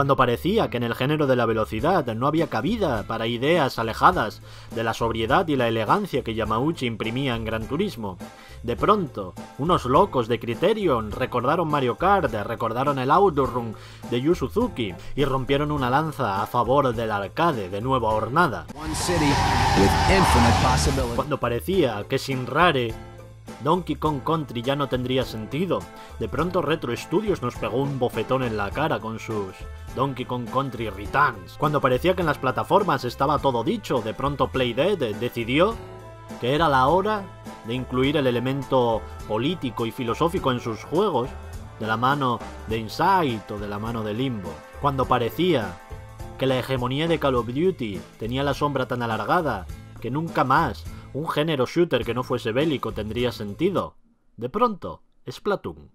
cuando parecía que en el género de la velocidad no había cabida para ideas alejadas de la sobriedad y la elegancia que Yamauchi imprimía en Gran Turismo. De pronto, unos locos de Criterion recordaron Mario Kart, recordaron el Run de Yu Suzuki y rompieron una lanza a favor del arcade de nueva hornada. Cuando parecía que sin Rare Donkey Kong Country ya no tendría sentido. De pronto Retro Studios nos pegó un bofetón en la cara con sus Donkey Kong Country Returns. Cuando parecía que en las plataformas estaba todo dicho, de pronto Playdead decidió que era la hora de incluir el elemento político y filosófico en sus juegos, de la mano de Insight o de la mano de Limbo. Cuando parecía que la hegemonía de Call of Duty tenía la sombra tan alargada que nunca más un género shooter que no fuese bélico tendría sentido. De pronto, Splatoon.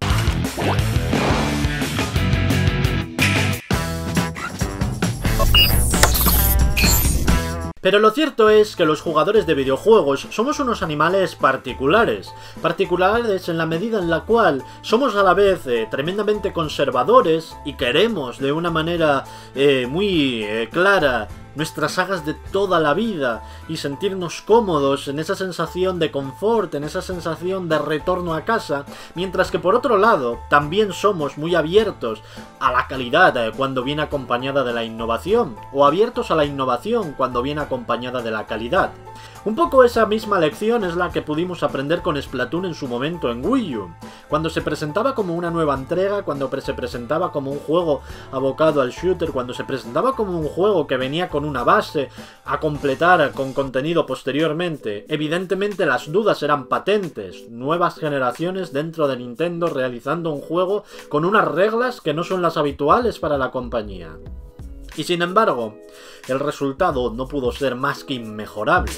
Pero lo cierto es que los jugadores de videojuegos somos unos animales particulares, particulares en la medida en la cual somos a la vez eh, tremendamente conservadores y queremos de una manera eh, muy eh, clara nuestras sagas de toda la vida y sentirnos cómodos en esa sensación de confort, en esa sensación de retorno a casa, mientras que por otro lado también somos muy abiertos a la calidad eh, cuando viene acompañada de la innovación, o abiertos a la innovación cuando viene acompañada de la calidad. Un poco esa misma lección es la que pudimos aprender con Splatoon en su momento en Wii U. Cuando se presentaba como una nueva entrega, cuando se presentaba como un juego abocado al shooter, cuando se presentaba como un juego que venía con una base a completar con contenido posteriormente, evidentemente las dudas eran patentes. Nuevas generaciones dentro de Nintendo realizando un juego con unas reglas que no son las habituales para la compañía. Y sin embargo, el resultado no pudo ser más que inmejorable.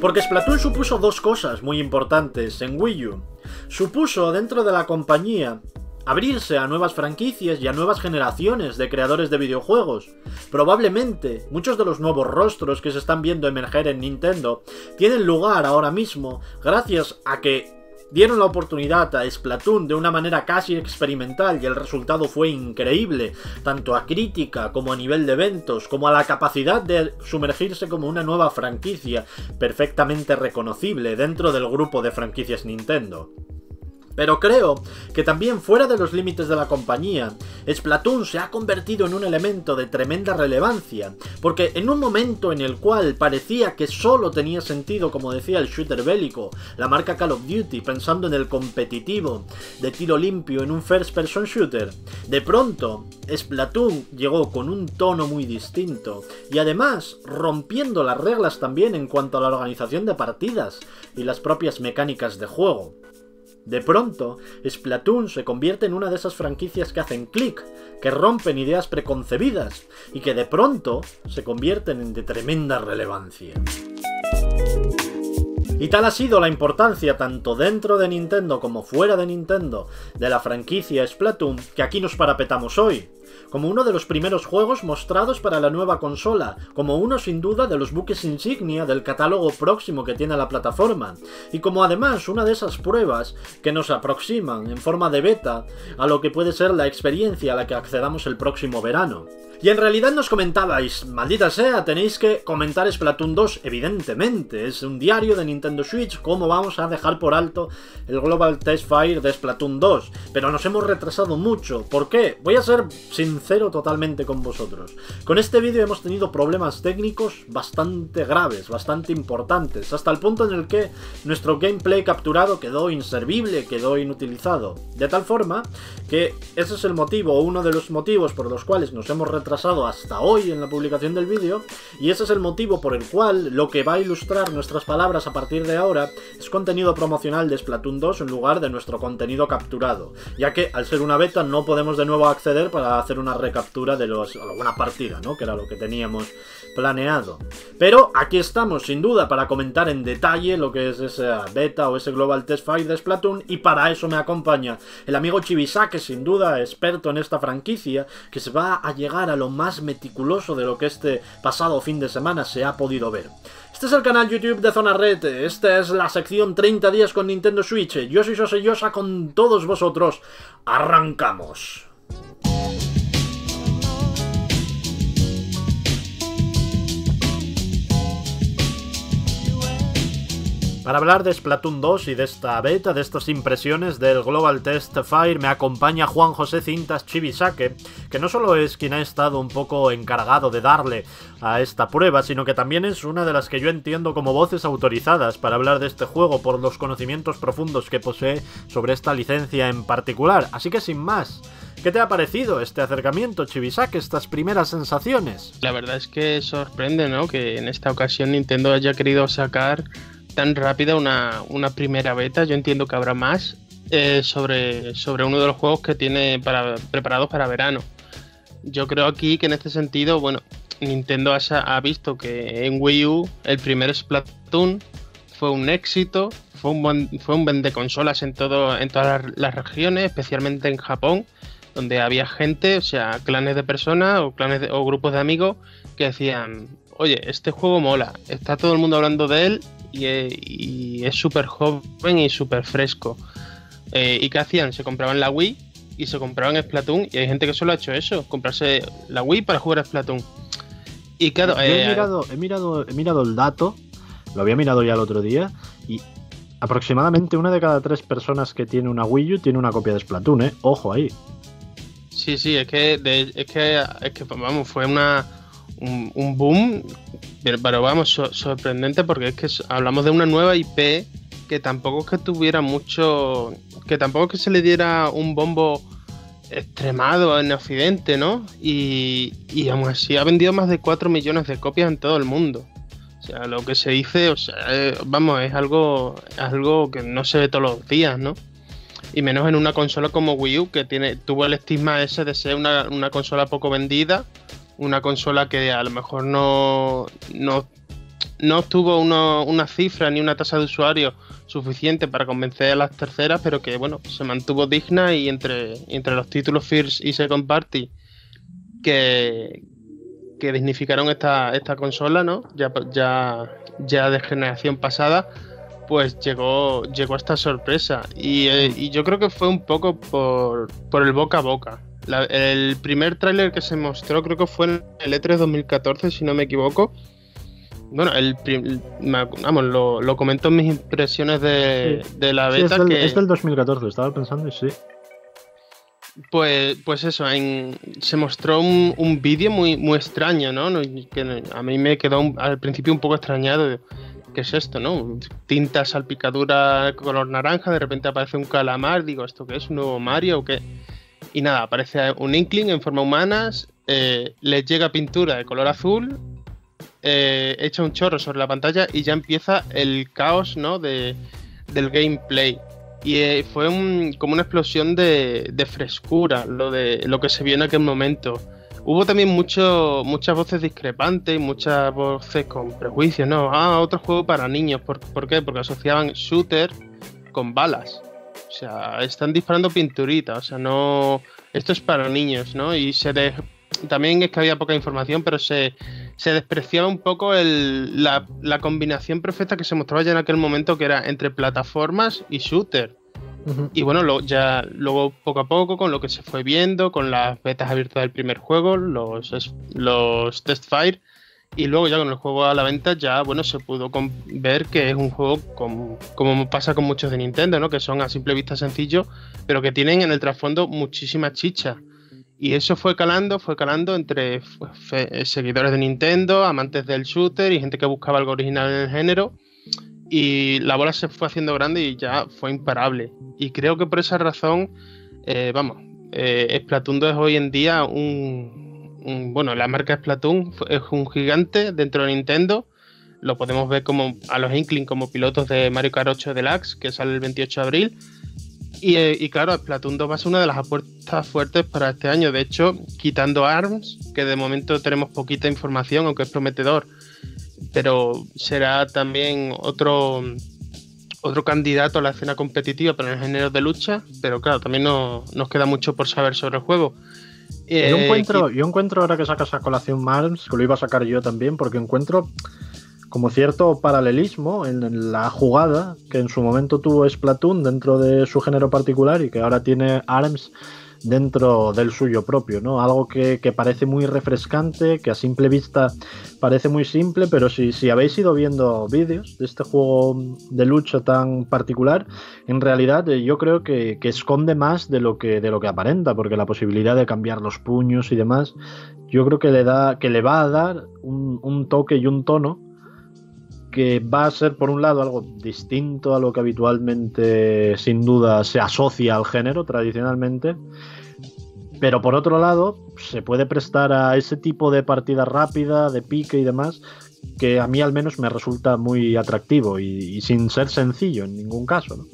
Porque Splatoon supuso dos cosas muy importantes en Wii U. Supuso dentro de la compañía abrirse a nuevas franquicias y a nuevas generaciones de creadores de videojuegos. Probablemente muchos de los nuevos rostros que se están viendo emerger en Nintendo tienen lugar ahora mismo gracias a que dieron la oportunidad a Splatoon de una manera casi experimental y el resultado fue increíble, tanto a crítica como a nivel de eventos, como a la capacidad de sumergirse como una nueva franquicia perfectamente reconocible dentro del grupo de franquicias Nintendo. Pero creo que también fuera de los límites de la compañía, Splatoon se ha convertido en un elemento de tremenda relevancia, porque en un momento en el cual parecía que solo tenía sentido, como decía el shooter bélico, la marca Call of Duty, pensando en el competitivo de tiro limpio en un first person shooter, de pronto Splatoon llegó con un tono muy distinto y además rompiendo las reglas también en cuanto a la organización de partidas y las propias mecánicas de juego. De pronto, Splatoon se convierte en una de esas franquicias que hacen clic, que rompen ideas preconcebidas y que de pronto se convierten en de tremenda relevancia. Y tal ha sido la importancia tanto dentro de Nintendo como fuera de Nintendo de la franquicia Splatoon que aquí nos parapetamos hoy como uno de los primeros juegos mostrados para la nueva consola, como uno sin duda de los buques insignia del catálogo próximo que tiene la plataforma, y como además una de esas pruebas que nos aproximan en forma de beta a lo que puede ser la experiencia a la que accedamos el próximo verano. Y en realidad nos comentabais, maldita sea, tenéis que comentar Splatoon 2, evidentemente, es un diario de Nintendo Switch, ¿cómo vamos a dejar por alto el Global Test Fire de Splatoon 2? Pero nos hemos retrasado mucho, ¿por qué? Voy a ser sincero totalmente con vosotros. Con este vídeo hemos tenido problemas técnicos bastante graves, bastante importantes, hasta el punto en el que nuestro gameplay capturado quedó inservible, quedó inutilizado. De tal forma que ese es el motivo, o uno de los motivos por los cuales nos hemos retrasado hasta hoy en la publicación del vídeo y ese es el motivo por el cual lo que va a ilustrar nuestras palabras a partir de ahora es contenido promocional de Splatoon 2 en lugar de nuestro contenido capturado, ya que al ser una beta no podemos de nuevo acceder para hacer una recaptura de los, alguna partida, ¿no? que era lo que teníamos planeado. Pero aquí estamos sin duda para comentar en detalle lo que es esa beta o ese Global Test File de Splatoon y para eso me acompaña el amigo Chibisake, sin duda experto en esta franquicia, que se va a llegar a lo más meticuloso de lo que este pasado fin de semana se ha podido ver. Este es el canal YouTube de Zona Red, esta es la sección 30 días con Nintendo Switch, yo soy Soseyosa con todos vosotros, arrancamos. Para hablar de Splatoon 2 y de esta beta, de estas impresiones del Global Test Fire, me acompaña Juan José Cintas Chivisake, que no solo es quien ha estado un poco encargado de darle a esta prueba, sino que también es una de las que yo entiendo como voces autorizadas para hablar de este juego por los conocimientos profundos que posee sobre esta licencia en particular. Así que sin más, ¿Qué te ha parecido este acercamiento, Chivisake, estas primeras sensaciones? La verdad es que sorprende, ¿no? Que en esta ocasión Nintendo haya querido sacar tan rápida una, primera beta. Yo entiendo que habrá más eh, sobre, sobre uno de los juegos que tiene para, preparados para verano. Yo creo aquí que en este sentido, bueno, Nintendo ha, visto que en Wii U el primer Splatoon fue un éxito, fue un buen, fue un vende consolas en todo, en todas las, regiones, especialmente en Japón, donde había gente, o sea, clanes de personas o clanes o grupos de amigos que decían, oye, este juego mola, está todo el mundo hablando de él y, es súper joven y súper fresco. Eh, ¿Y qué hacían? Se compraban la Wii y se compraban Splatoon y hay gente que solo ha hecho eso, comprarse la Wii para jugar a Splatoon. Y claro, he, eh, mirado, he, mirado, he mirado el dato, lo había mirado ya el otro día, y aproximadamente una de cada tres personas que tiene una Wii U tiene una copia de Splatoon, ¿eh? Ojo ahí. Sí, sí, es que, es que, es que vamos, fue una, un, boom, pero, vamos, sorprendente porque es que hablamos de una nueva IP que tampoco es que tuviera mucho, que tampoco es que se le diera un bombo extremado en Occidente, ¿no? Y, y aún así ha vendido más de 4 millones de copias en todo el mundo. O sea, lo que se dice, o sea, eh, vamos, es algo, algo que no se ve todos los días, ¿no? Y menos en una consola como Wii U, que tiene, tuvo el estigma ese de ser una, una consola poco vendida una consola que a lo mejor no, no, no obtuvo una cifra ni una tasa de usuario suficiente para convencer a las terceras, pero que bueno, se mantuvo digna y entre, entre los títulos First y Second Party que, que dignificaron esta, esta consola, ¿no? Ya, ya, ya de generación pasada, pues llegó, llegó esta sorpresa. Y, eh, y yo creo que fue un poco por, por el boca a boca el primer tráiler que se mostró creo que fue en el E3 2014, si no me equivoco. Bueno, el, vamos, lo, lo comento en mis impresiones de, la beta. es, del, que, es, del, 2014, estaba pensando y sí. Pues, pues eso, se mostró un, vídeo muy, muy extraño, ¿no? Que a mí me quedó al principio un poco extrañado. ¿Qué es esto, no? Tinta salpicadura color naranja, de repente aparece un calamar. Digo, ¿esto qué es? ¿Un nuevo Mario o qué? Y nada, aparece un Inkling en forma humana, eh, le llega pintura de color azul, eh, echa un chorro sobre la pantalla y ya empieza el caos ¿no? de, del gameplay. Y eh, fue como una explosión de, frescura lo, de, lo que se vio en aquel momento. Hubo también mucho, muchas voces discrepantes, muchas voces con prejuicios, ¿no? Ah, otro juego para niños. ¿Por, ¿por qué? Porque asociaban shooter con balas. O sea, están disparando pinturitas, o sea, no... Esto es para niños, ¿no? Y se también es que había poca información, pero se, despreciaba un poco la, combinación perfecta que se mostraba ya en aquel momento, que era entre plataformas y shooter. Y bueno, ya luego poco a poco, con lo que se fue viendo, con las betas abiertas del primer juego, los, los test fire, y luego ya con el juego a la venta ya, bueno, se pudo ver que es un juego como pasa con muchos de Nintendo, ¿no? Que son a simple vista sencillos, pero que tienen en el trasfondo muchísima chicha. Y eso fue calando, fue calando entre seguidores de Nintendo, amantes del shooter y gente que buscaba algo original en el género. Y la bola se fue haciendo grande y ya fue imparable. Y creo que por esa razón, eh, vamos, eh, Splatoon 2 es hoy en día un, bueno, la marca Splatoon es un gigante dentro de Nintendo. Lo podemos ver como a los Inkling como pilotos de Mario Kart 8 Deluxe, que sale el 28 de abril. Y, eh, claro, Splatoon 2 va a ser una de las apuestas fuertes para este año. De hecho, quitando ARMS, que de momento tenemos poquita información, aunque es prometedor, pero será también otro, otro candidato a la escena competitiva para el género de lucha. Pero claro, también nos queda mucho por saber sobre el juego. Eh, yo, encuentro, yo encuentro ahora que sacas a colación Marms, que lo iba a sacar yo también, porque encuentro como cierto paralelismo en la jugada que en su momento tuvo Splatoon dentro de su género particular y que ahora tiene ARMS dentro del suyo propio, ¿no? Algo que, parece muy refrescante, que a simple vista parece muy simple, pero si, si habéis ido viendo vídeos de este juego de lucha tan particular, en realidad eh, yo creo que, esconde más de lo que, de lo que aparenta, porque la posibilidad de cambiar los puños y demás, yo creo que le da, que le va a dar un, un toque y un tono que va a ser por un lado algo distinto a lo que habitualmente sin duda se asocia al género tradicionalmente, pero por otro lado se puede prestar a ese tipo de partida rápida, de pique y demás, que a mí al menos me resulta muy atractivo y, sin ser sencillo en ningún caso.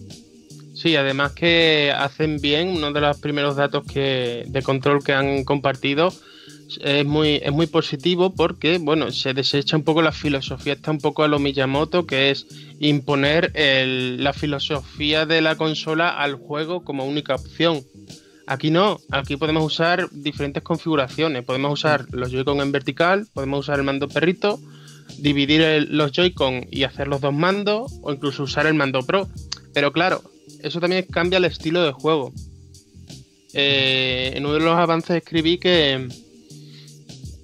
Sí, además que hacen bien, uno de los primeros datos que, de control que han compartido es muy, es muy positivo porque, bueno, se desecha un poco la filosofía, está un poco a lo Miyamoto, que es imponer la filosofía de la consola al juego como única opción. Aquí no, aquí podemos usar diferentes configuraciones. Podemos usar los Joy-Con en vertical, podemos usar el mando perrito, dividir los Joy-Con y hacer los dos mandos, o incluso usar el mando Pro. Pero claro, eso también cambia el estilo de juego. Eh, en uno de los avances escribí que,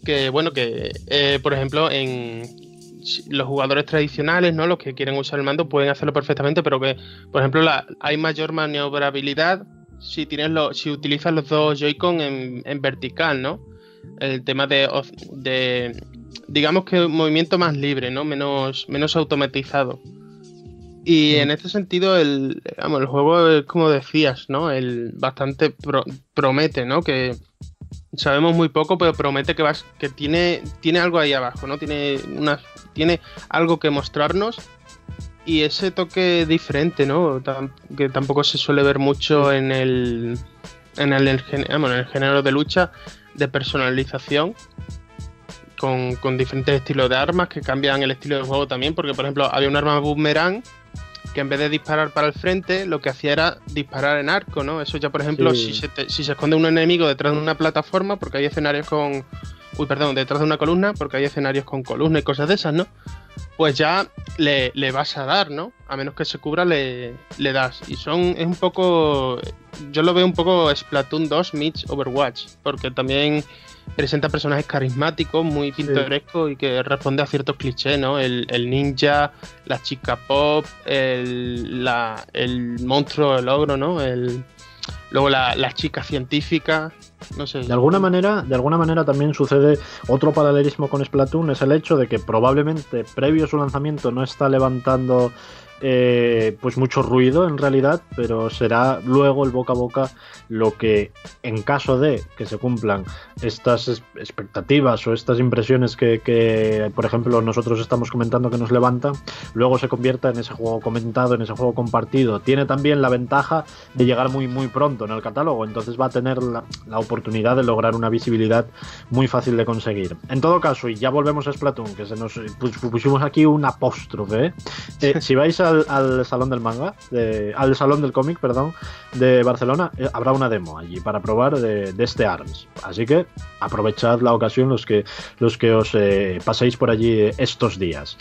que, bueno, que eh, por ejemplo, en los jugadores tradicionales, ¿no? Los que quieren usar el mando pueden hacerlo perfectamente, pero que, por ejemplo, hay mayor maniobrabilidad si tienes los, si utilizas los dos Joy-Con en, vertical, ¿no? El tema de, de, digamos que un movimiento más libre, ¿no? Menos, menos automatizado. Y en este sentido, el, el juego es como decías, ¿no? El bastante promete, ¿no? Que sabemos muy poco, pero promete que vas, que tiene, tiene algo ahí abajo, ¿no? Tiene una, tiene algo que mostrarnos y ese toque diferente, ¿no? que tampoco se suele ver mucho en el, en el, en el género de lucha de personalización. Con, con, diferentes estilos de armas que cambian el estilo de juego también, porque por ejemplo había un arma boomerang que en vez de disparar para el frente, lo que hacía era disparar en arco, ¿no? Eso ya, por ejemplo, si, se si se esconde un enemigo detrás de una plataforma, porque hay escenarios con... Uy, perdón, detrás de una columna, porque hay escenarios con columna y cosas de esas, ¿no? Pues ya le, vas a dar, ¿no? A menos que se cubra, le, le das. Y son, es un poco... Yo lo veo un poco Splatoon 2 meets Overwatch, porque también presenta personajes carismáticos, muy pintorescos y que responde a ciertos clichés, ¿no? El, ninja, la chica pop, el, el monstruo, el ogro, ¿no? El, luego la, chica científica, no sé. De alguna manera, de alguna manera también sucede otro paralelismo con Splatoon, es el hecho de que probablemente previo a su lanzamiento no está levantando eh, pues mucho ruido en realidad, pero será luego el boca a boca lo que en caso de que se cumplan estas expectativas o estas impresiones que, por ejemplo nosotros estamos comentando que nos levantan, luego se convierta en ese juego comentado, en ese juego compartido. Tiene también la ventaja de llegar muy muy pronto en el catálogo, entonces va a tener la, oportunidad de lograr una visibilidad muy fácil de conseguir. En todo caso, y ya volvemos a Splatoon, que se nos pusimos aquí un apóstrofe, ¿eh? Eh, si vais a al, salón del manga, al salón del cómic, perdón, de Barcelona, eh, habrá una demo allí para probar de, este ARMS. Así que aprovechad la ocasión los que, los que os eh, paséis por allí estos días.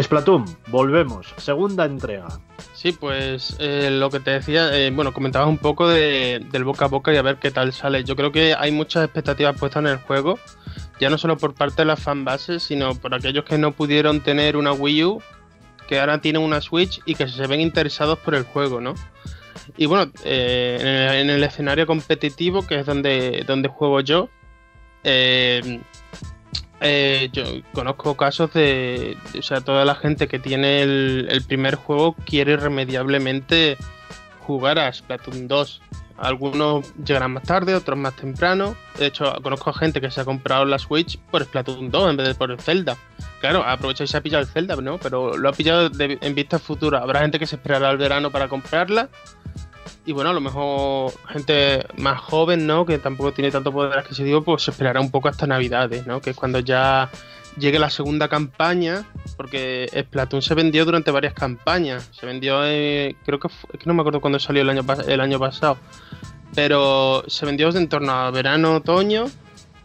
Splatoon, volvemos, segunda entrega. Sí, pues eh, lo que te decía, bueno, comentabas un poco del boca a boca y a ver qué tal sale. Yo creo que hay muchas expectativas puestas en el juego, ya no solo por parte de las fanbases, sino por aquellos que no pudieron tener una Wii U que ahora tienen una Switch y que se ven interesados por el juego, ¿no? Y bueno, eh, en, el, escenario competitivo, que es donde, donde juego yo, eh, eh, yo conozco casos de, o sea, toda la gente que tiene el, el, primer juego quiere irremediablemente jugar a Splatoon 2. Algunos llegarán más tarde, otros más temprano. De hecho, conozco gente que se ha comprado la Switch por Splatoon 2 en vez de por el Zelda. Claro, aprovecha y se ha pillado el Zelda, ¿no? Pero lo ha pillado en vista futura. Habrá gente que se esperará al verano para comprarla. Y bueno, a lo mejor gente más joven, ¿no? Que tampoco tiene tanto poder adquisitivo, pues se esperará un poco hasta Navidades, ¿no? Que es cuando ya llegue la segunda campaña, porque Splatoon se vendió durante varias campañas. Se vendió, creo que, es que no me acuerdo cuándo salió el año, el año pasado, pero se vendió en torno a verano, otoño,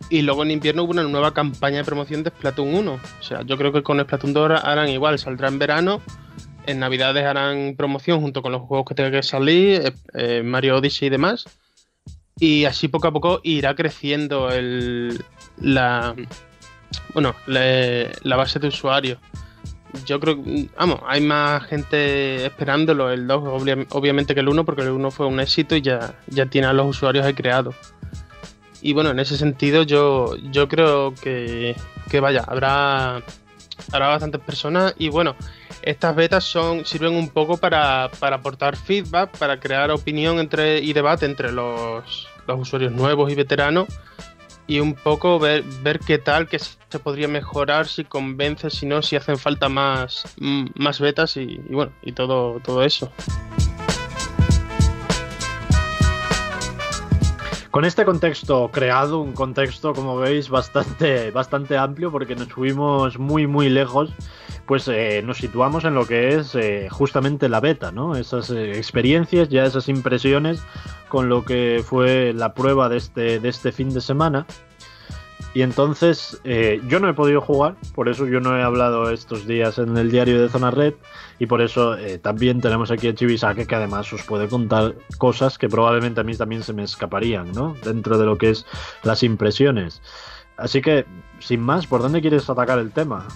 y luego en invierno hubo una nueva campaña de promoción de Splatoon 1. O sea, yo creo que con Splatoon 2 harán igual, saldrá en verano. En Navidades harán promoción junto con los juegos que tengan que salir, eh, eh, Mario Odyssey y demás. y así poco a poco irá creciendo el, la, bueno, la, base de usuarios. Yo creo que, vamos, hay más gente esperándolo, el 2 obviamente que el 1, porque el 1 fue un éxito y ya, ya tiene a los usuarios ahí creados. Y bueno, en ese sentido yo, yo creo que, que vaya, habrá, habrá bastantes personas y bueno, estas betas son, sirven un poco para, aportar feedback, para crear opinión entre, y debate entre los, usuarios nuevos y veteranos y un poco ver, ver qué tal, qué se podría mejorar, si convence, si no, si hacen falta más, más betas y, bueno, y todo, todo eso. Con este contexto creado, un contexto, como veis, bastante, bastante amplio, porque nos fuimos muy, muy lejos, pues eh, nos situamos en lo que es eh, justamente la beta, ¿no? Esas eh, experiencias, ya esas impresiones con lo que fue la prueba de este, de este fin de semana. Y entonces eh, yo no he podido jugar, por eso yo no he hablado estos días en el diario de Zona Red y por eso también tenemos aquí a Chibisaque que además os puede contar cosas que probablemente a mí también se me escaparían, ¿no? Dentro de lo que es las impresiones. Así que, sin más, ¿por dónde quieres atacar el tema?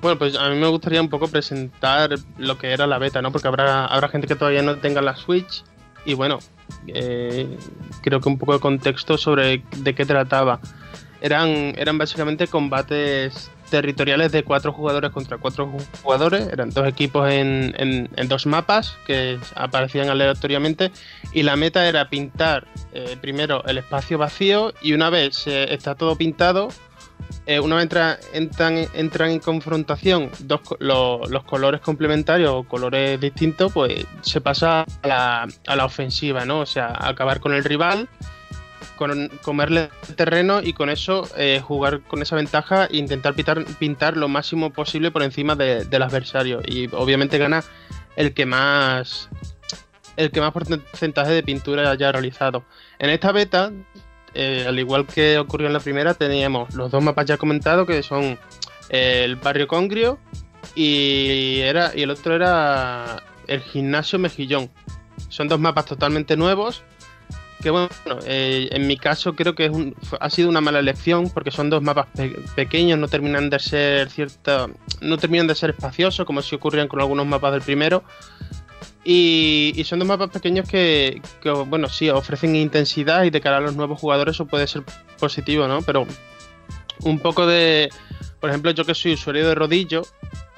Bueno, pues a mí me gustaría un poco presentar lo que era la beta, ¿no? Porque habrá, habrá gente que todavía no tenga la Switch y bueno, eh, creo que un poco de contexto sobre de qué trataba. Eran, eran básicamente combates territoriales de cuatro jugadores contra cuatro jugadores. Eran dos equipos en, en, dos mapas que aparecían aleatoriamente. Y la meta era pintar eh, primero el espacio vacío y una vez está todo pintado, eh, una vez entran, en confrontación dos, los colores complementarios o colores distintos, pues se pasa a la, a la ofensiva, ¿no? O sea, acabar con el rival, comerle terreno y con eso eh, jugar con esa ventaja e intentar pintar lo máximo posible por encima del adversario. Y obviamente gana el que más el que más porcentaje de pintura haya realizado. En esta beta eh, al igual que ocurrió en la primera, teníamos los dos mapas ya comentados, que son eh, el barrio Congrio y, era, y el otro era el gimnasio Mejillón. Son dos mapas totalmente nuevos. Que bueno, eh, en mi caso creo que es ha sido una mala elección porque son dos mapas pequeños, no terminan de ser cierta, no terminan de ser espaciosos como si ocurrían con algunos mapas del primero. Y, son dos mapas pequeños que, bueno, sí, ofrecen intensidad y de cara a los nuevos jugadores eso puede ser positivo, ¿no? Pero un poco de, por ejemplo, yo que soy usuario de rodillo,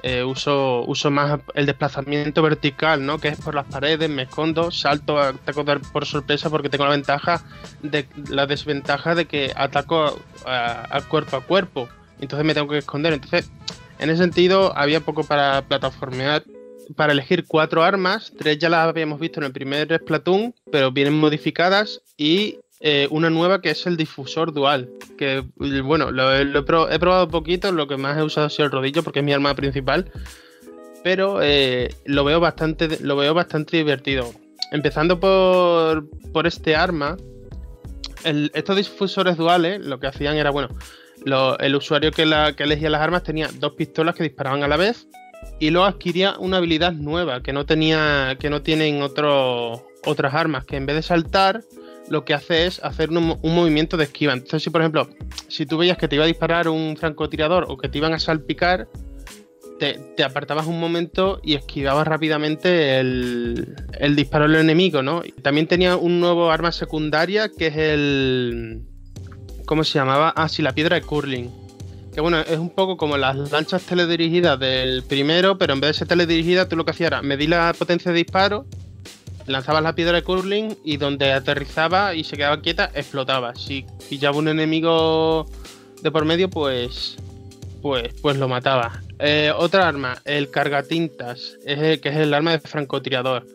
eh, uso, uso más el desplazamiento vertical, ¿no? Que es por las paredes, me escondo, salto, ataco por sorpresa porque tengo la ventaja de la desventaja de que ataco a, cuerpo a cuerpo. Entonces me tengo que esconder. Entonces, en ese sentido, había poco para plataformear para elegir cuatro armas, tres ya las habíamos visto en el primer Splatoon, pero vienen modificadas y eh, una nueva que es el difusor dual, que bueno, lo, he, probado poquito, lo que más he usado ha sido el rodillo porque es mi arma principal, pero eh, lo, veo bastante, lo veo bastante divertido. Empezando por, por este arma, estos difusores duales lo que hacían era, bueno, el usuario que, la, que elegía las armas tenía dos pistolas que disparaban a la vez y luego adquiría una habilidad nueva que no tenía que no tienen otras armas que en vez de saltar lo que hace es hacer un, movimiento de esquiva. Entonces si por ejemplo si tú veías que te iba a disparar un francotirador o que te iban a salpicar te, apartabas un momento y esquivabas rápidamente el, el disparo del enemigo no también tenía un nuevo arma secundaria que es el ¿cómo se llamaba? ah sí la piedra de curling que bueno, es un poco como las lanchas teledirigidas del primero, pero en vez de ser teledirigida, tú lo que hacías era medir la potencia de disparo, lanzabas la piedra de curling y donde aterrizaba y se quedaba quieta, explotaba. Si pillaba un enemigo de por medio, pues pues, pues lo mataba. Eh, otra arma, el cargatintas, es que es el arma de francotirador.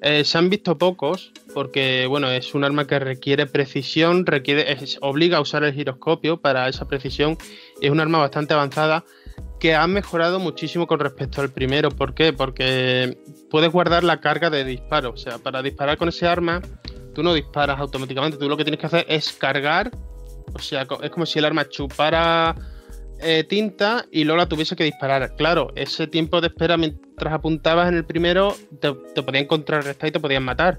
Eh, se han visto pocos, porque bueno, es un arma que requiere precisión, requiere, obliga a usar el giroscopio para esa precisión. Es un arma bastante avanzada que ha mejorado muchísimo con respecto al primero. ¿Por qué? Porque puedes guardar la carga de disparo. O sea, para disparar con ese arma, tú no disparas automáticamente. Tú lo que tienes que hacer es cargar. O sea, es como si el arma chupara eh, tinta y luego la tuviese que disparar. Claro, ese tiempo de espera mientras apuntabas en el primero te, podían contrarrestar y te podían matar.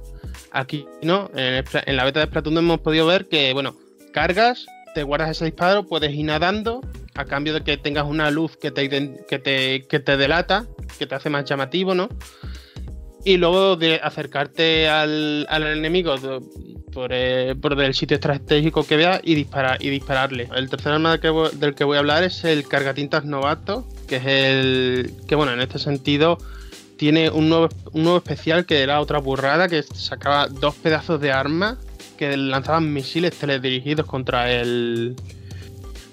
Aquí no, en, la beta de Splatoon hemos podido ver que, bueno, cargas, te guardas ese disparo, puedes ir nadando a cambio de que tengas una luz que te, que te, que te delata, que te hace más llamativo, ¿no? Y luego de acercarte al, al enemigo por, eh, el sitio estratégico que veas y, disparar, y dispararle. El tercer arma del que, voy, a hablar es el cargatintas novato, que es el que, bueno, en este sentido tiene un nuevo, un nuevo especial que era otra burrada, que sacaba dos pedazos de arma que lanzaban misiles teledirigidos contra el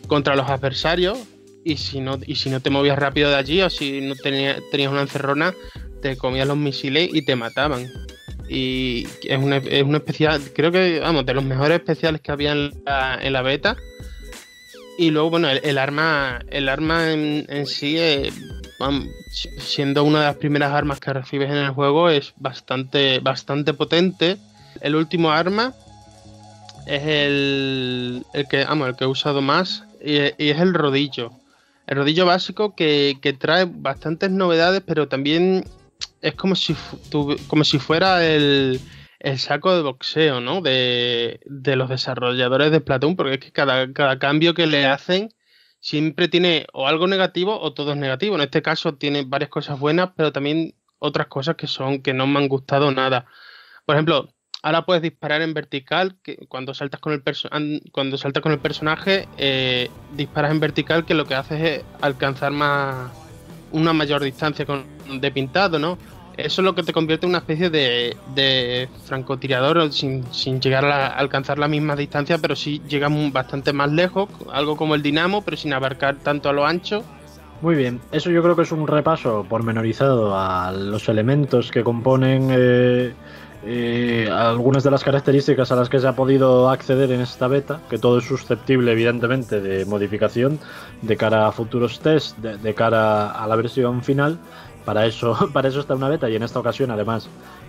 contra los adversarios y si no y si no te movías rápido de allí o si no tenías una encerrona te comías los misiles y te mataban y es un, es especial, creo que, vamos, de los mejores especiales que había en la, beta. Y luego, bueno, el, arma, el arma en, sí, eh, siendo una de las primeras armas que recibes en el juego, es bastante, bastante potente. El último arma es el, el que, vamos, el que he usado más y, es el rodillo. El rodillo básico que trae bastantes novedades, pero también es como si, como si fuera el, saco de boxeo, ¿no? De, los desarrolladores de Splatoon, porque es que cada, cada cambio que le hacen siempre tiene o algo negativo o todo es negativo. En este caso tiene varias cosas buenas, pero también otras cosas que son que no me han gustado nada. Por ejemplo, ahora puedes disparar en vertical, que cuando saltas con el cuando saltas con el personaje, eh, disparas en vertical, que lo que haces es alcanzar más una mayor distancia con, de pintado, ¿no? Eso es lo que te convierte en una especie de, francotirador sin, llegar a, alcanzar la misma distancia, pero sí llega bastante más lejos, algo como el dinamo, pero sin abarcar tanto a lo ancho. Muy bien, eso yo creo que es un repaso pormenorizado a los elementos que componen eh, eh, algunas de las características a las que se ha podido acceder en esta beta, que todo es susceptible evidentemente de modificación de cara a futuros test, de cara a la versión final para eso, para eso está una beta y en esta ocasión además.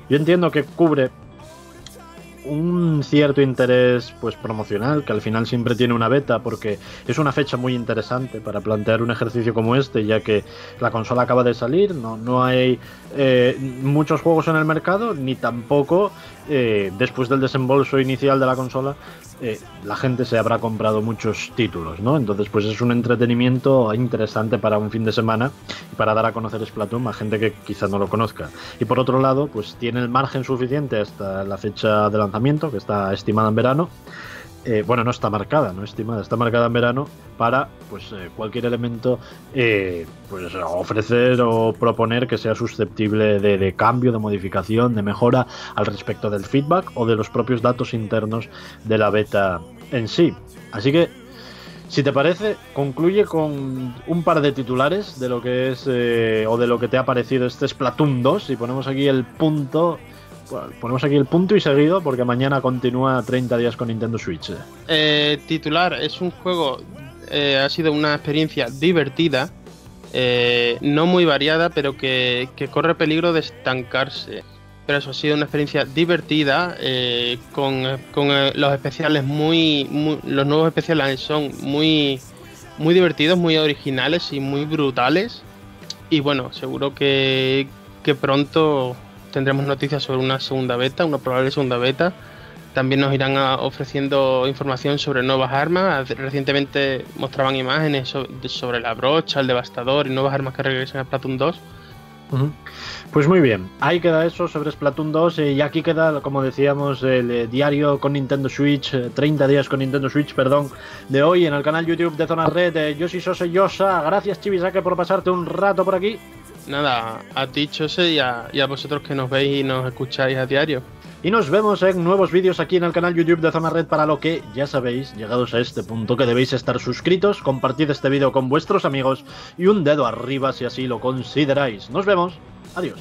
Yo entiendo que cubre un cierto interés pues promocional que al final siempre tiene una beta porque es una fecha muy interesante para plantear un ejercicio como este ya que la consola acaba de salir no, no hay eh, muchos juegos en el mercado ni tampoco eh, después del desembolso inicial de la consola eh, la gente se habrá comprado muchos títulos, ¿no? Entonces, pues es un entretenimiento interesante para un fin de semana y para dar a conocer Splatoon a gente que quizá no lo conozca. Y por otro lado, pues tiene el margen suficiente hasta la fecha de lanzamiento, que está estimada en verano, eh, bueno, no está marcada, no estimada, está marcada en verano para pues eh, cualquier elemento eh, pues ofrecer o proponer que sea susceptible de, cambio, de modificación, de mejora al respecto del feedback o de los propios datos internos de la beta en sí. Así que, si te parece, concluye con un par de titulares de lo que es o de lo que te ha parecido este Splatoon 2 y ponemos aquí el punto ponemos aquí el punto y seguido porque mañana continúa 30 días con Nintendo Switch. Eh, titular, es un juego, eh, ha sido una experiencia divertida, eh, no muy variada, pero que, corre peligro de estancarse. Pero eso ha sido una experiencia divertida, con, los especiales muy, Los nuevos especiales son muy, muy divertidos, muy originales y muy brutales. Y bueno, seguro que, que pronto tendremos noticias sobre una segunda beta, una probable segunda beta. También nos irán ofreciendo información sobre nuevas armas. Recientemente mostraban imágenes sobre la brocha, el devastador y nuevas armas que regresan a Splatoon 2. Pues muy bien, ahí queda eso sobre Splatoon 2 y aquí queda, como decíamos, el eh, diario con Nintendo Switch, 30 eh, días con Nintendo Switch, perdón, de hoy en el canal YouTube de Zona Red de Yoshi Sose Yosa. Gracias Chivisake por pasarte un rato por aquí nada, a ti, Chose, y a, y a vosotros que nos veis y nos escucháis a diario. Y nos vemos en nuevos vídeos aquí en el canal YouTube de Zona Red para lo que, ya sabéis, llegados a este punto que debéis estar suscritos, compartid este vídeo con vuestros amigos y un dedo arriba si así lo consideráis. Nos vemos, adiós.